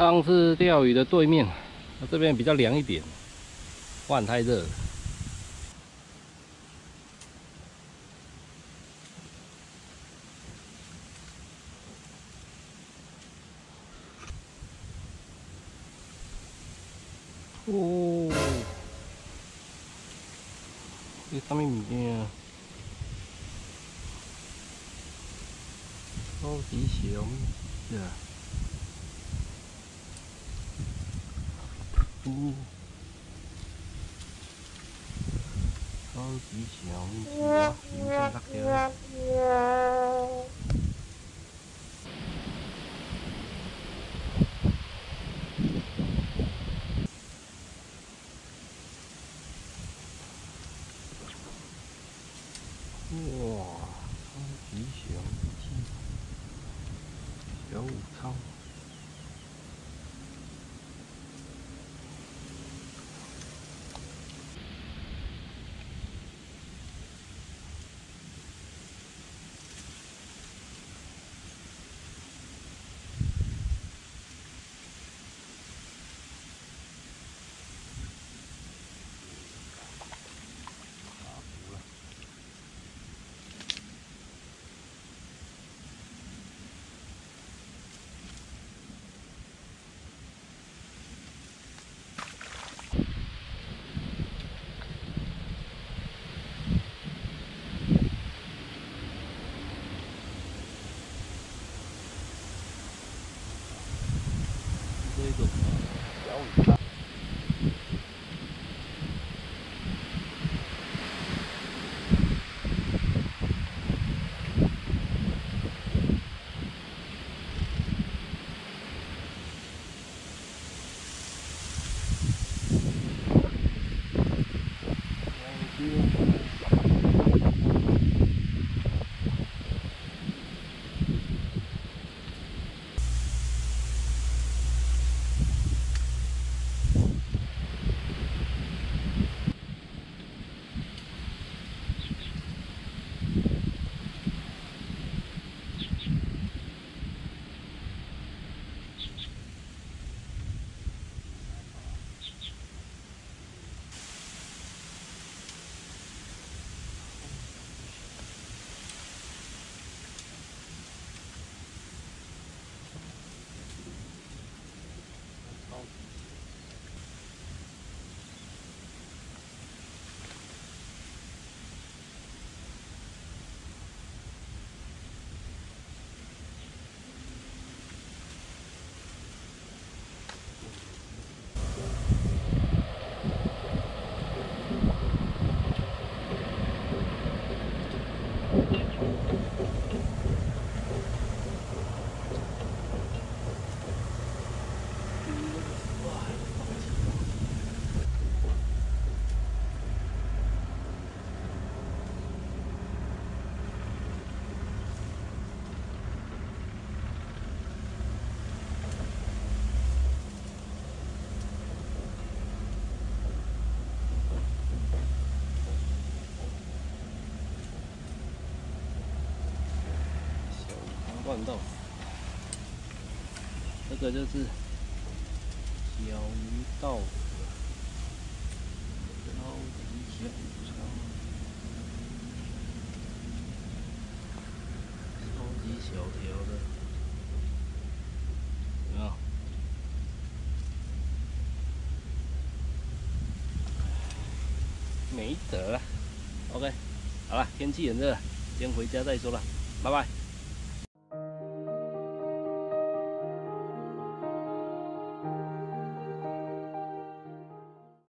上次钓鱼的对面，这边比较凉一点，不太热。哦，这什么物件啊？超级小米，是啊。哦，超级小米，哇，明显大条。哇，超级小鸡，小武昌。这种小鱼。乱斗，这个就是小鱼稻子，超级小超，级小条的，有没有？没得了，OK，好了，天气很热，先回家再说了，拜拜。